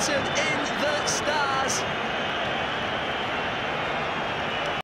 Johnson